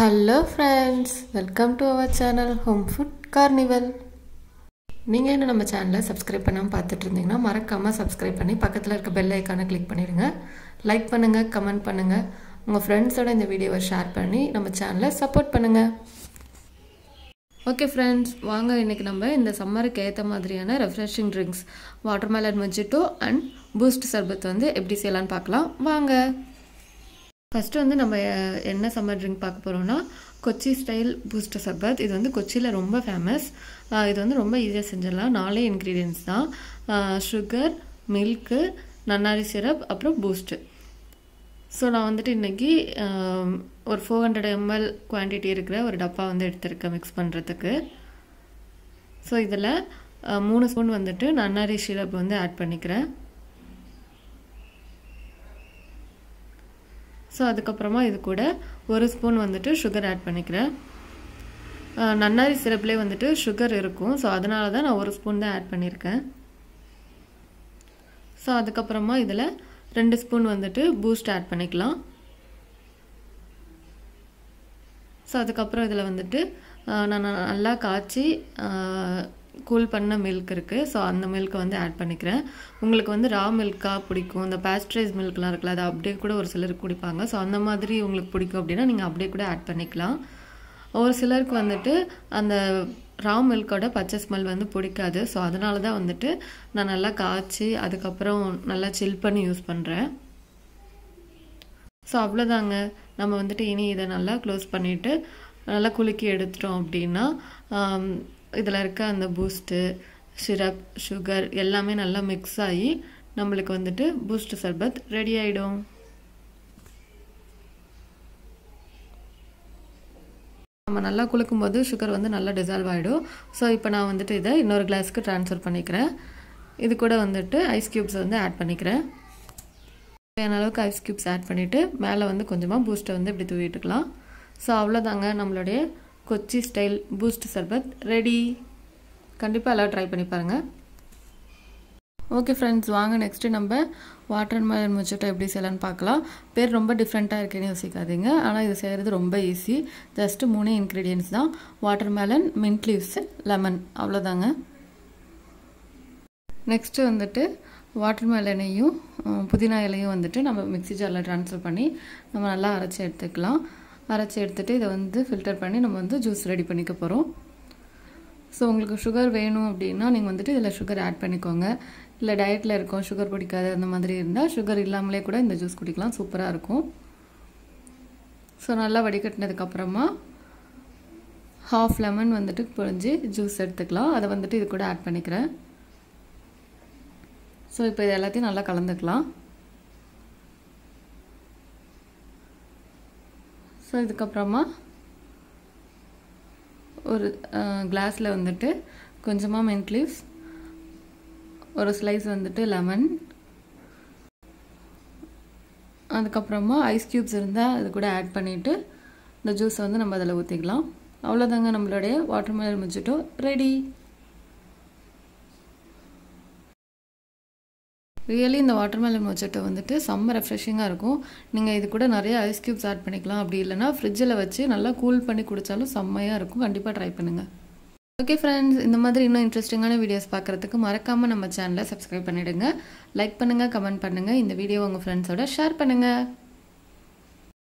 Hello friends welcome to our channel home food carnival நீங்கள் என்ன நம்ம சேனலை சப்ஸ்கிரைப் பண்ணாமல் பார்த்துட்டு இருந்தீங்கன்னா மறக்காமல் சப்ஸ்கிரைப் பண்ணி பக்கத்தில் இருக்க பெல் ஐக்கானை கிளிக் பண்ணிடுங்க. லைக் பண்ணுங்கள் கமெண்ட் பண்ணுங்கள் உங்கள் ஃப்ரெண்ட்ஸோட இந்த வீடியோவை ஷேர் பண்ணி நம்ம சேனலை சப்போர்ட் பண்ணுங்கள் ஓகே ஃப்ரெண்ட்ஸ் வாங்க இன்றைக்கி நம்ம இந்த சம்மருக்கு ஏற்ற மாதிரியான refreshing drinks watermelon mojito and Boost சர்பத் வந்து எப்படி செய்யலான்னு பார்க்கலாம். வாங்க. ஃபஸ்ட்டு வந்து நம்ம என்ன சம்மர் ட்ரிங்க் பார்க்க போகிறோம்னா கொச்சி ஸ்டைல் பூஸ்டர் சர்பத். இது வந்து கொச்சியில் ரொம்ப ஃபேமஸ் இது வந்து ரொம்ப ஈஸியாக செஞ்சிடலாம். நாலே இன்க்ரீடியன்ஸ் தான். சுகர் மில்க்கு நன்னாரி சிரப் அப்புறம் பூஸ்ட்டு ஸோ நான் வந்துட்டு இன்றைக்கி ஒரு ஃபோர் ஹண்ட்ரட் எம்எல் குவான்டிட்டி இருக்கிற ஒரு டப்பா வந்து எடுத்திருக்கேன் மிக்ஸ் பண்ணுறதுக்கு ஸோ இதில் மூணு ஸ்பூன் வந்துட்டு நன்னாரி சிரப் வந்து ஆட் பண்ணிக்கிறேன். ஸோ அதுக்கப்புறமா இது கூட ஒரு ஸ்பூன் வந்துட்டு சுகர் ஆட் பண்ணிக்கிறேன். நன்னாரி சிரப்லேயே வந்துட்டு சுகர் இருக்கும். ஸோ அதனால தான் நான் ஒரு ஸ்பூன் தான் ஆட் பண்ணியிருக்கேன். ஸோ அதுக்கப்புறமா இதில் ரெண்டு ஸ்பூன் வந்துட்டு பூஸ்ட் ஆட் பண்ணிக்கலாம். ஸோ அதுக்கப்புறம் இதில் வந்துட்டு நான் நல்லா காய்ச்சி கூல் பண்ண மில்க் இருக்குது ஸோ அந்த மில்க்கை வந்து ஆட் பண்ணிக்கிறேன். உங்களுக்கு வந்து ரா மில்காக பிடிக்கும். இந்த பேஸ்டரைஸ் மில்க்லாம் இருக்குல்ல அது அப்படியே கூட ஒரு சிலருக்கு குடிப்பாங்க. ஸோ அந்த மாதிரி உங்களுக்கு பிடிக்கும் அப்படின்னா நீங்கள் அப்படியே கூட ஆட் பண்ணிக்கலாம். ஒரு சிலருக்கு வந்துட்டு அந்த ரா மில்கோட பச்சை ஸ்மெல் வந்து பிடிக்காது. ஸோ அதனால தான் வந்துட்டு நான் நல்லா காய்ச்சி அதுக்கப்புறம் நல்லா சில் பண்ணி யூஸ் பண்ணுறேன் ஸோ அவ்வளோதாங்க நம்ம வந்துட்டு இனி இதை நல்லா க்ளோஸ் பண்ணிவிட்டு நல்லா குலுக்கி எடுத்துட்டோம் அப்படின்னா இதில் இருக்க அந்த பூஸ்ட்டு சிரப் சுகர் எல்லாமே நல்லா மிக்ஸ் ஆகி நம்மளுக்கு வந்துட்டு பூஸ்ட் சர்பத் ரெடி ஆகிடும் நம்ம நல்லா குலுக்கும் போது சுகர் வந்து நல்லா டிசால்வ் ஆகிடும் ஸோ இப்போ நான் வந்துட்டு இதை இன்னொரு கிளாஸ்க்கு ட்ரான்ஸ்ஃபர் பண்ணிக்கிறேன். இது கூட வந்துட்டு ஐஸ் க்யூப்ஸ் வந்து ஆட் பண்ணிக்கிறேன். தேவையான அளவுக்கு ஐஸ் க்யூப்ஸ் ஆட் பண்ணிவிட்டு மேலே வந்து கொஞ்சமாக பூஸ்ட்டை வந்து இப்படி தூவிட்டுக்கலாம். ஸோ அவ்வளோதாங்க நம்மளுடைய கொச்சி ஸ்டைல் பூஸ்ட் சர்பத். ரெடி கண்டிப்பாக எல்லாம் ட்ரை பண்ணி பாருங்கள் ஓகே ஃப்ரெண்ட்ஸ் வாங்க நெக்ஸ்ட்டு நம்ம வாட்டர் மெலன் முச்சட்டை எப்படி செய்யலான்னு பார்க்கலாம். பேர் ரொம்ப டிஃப்ரெண்ட்டாக இருக்குன்னு யோசிக்காதீங்க. ஆனால் இது செய்கிறது ரொம்ப ஈஸி ஜஸ்ட்டு மூணே இன்க்ரீடியன்ஸ் தான். Watermelon mint leaves lemon அவ்வளோதாங்க நெக்ஸ்ட்டு வந்துட்டு வாட்டர் மேலனையும் புதினா இலையும் வந்துட்டு நம்ம மிக்ஸி ஜாரில் ட்ரான்ஸ்ஃபர் பண்ணி நம்ம நல்லா அரைச்சி எடுத்துக்கலாம். அரைச்சி எடுத்துகிட்டு இதை வந்து ஃபில்டர் பண்ணி நம்ம வந்து ஜூஸ் ரெடி பண்ணிக்க போகிறோம் ஸோ உங்களுக்கு சுகர் வேணும் அப்படின்னா நீங்கள் வந்துட்டு இதில் சுகர் ஆட் பண்ணிக்கோங்க. இல்லை டயட்டில் இருக்கும் சுகர் பிடிக்காது அந்த மாதிரி இருந்தால் சுகர் இல்லாமலே கூட இந்த ஜூஸ் குடிக்கலாம். சூப்பராக இருக்கும். ஸோ நல்லா வடிகட்டினதுக்கப்புறமா ஹாஃப் லெமன் வந்துட்டு புழிஞ்சு ஜூஸ் எடுத்துக்கலாம். அதை வந்துட்டு இது கூட ஆட் பண்ணிக்கிறேன். ஸோ இப்போ இது எல்லாத்தையும் நல்லா கலந்துக்கலாம். ஸோ இதுக்கப்புறமா ஒரு கிளாஸில் வந்துட்டு கொஞ்சமாக மின்ட் லீவ்ஸ் ஒரு ஸ்லைஸ் வந்துட்டு லெமன் அதுக்கப்புறமா ஐஸ் க்யூப்ஸ் இருந்தால் அது கூட ஆட் பண்ணிவிட்டு இந்த ஜூஸை வந்து நம்ம அதில் ஊற்றிக்கலாம் அவ்வளோதாங்க நம்மளுடைய வாட்டர் மெலன் முடிச்சிட்டோ ரெடி ரியலி இந்த வாட்டர்மெலன் மொச்சட்டோ வந்துட்டு செம்ம ரெஃப்ரெஷிங்காக இருக்கும். நீங்கள் இது கூட நிறைய ஐஸ் க்யூப்ஸ் ஆட் பண்ணிக்கலாம். அப்படி இல்லைனா ஃப்ரிட்ஜில் வச்சு நல்லா கூல் பண்ணி குடித்தாலும் செம்மையாக இருக்கும். கண்டிப்பாக ட்ரை பண்ணுங்கள் ஓகே ஃப்ரெண்ட்ஸ் இந்த மாதிரி இன்னும் இன்ட்ரெஸ்டிங்கான வீடியோஸ் பார்க்குறதுக்கு மறக்காமல் நம்ம சேனலை சப்ஸ்கிரைப் பண்ணிவிடுங்க லைக் பண்ணுங்கள் கமெண்ட் பண்ணுங்கள் இந்த வீடியோ உங்கள் ஃப்ரெண்ட்ஸோட ஷேர் பண்ணுங்கள்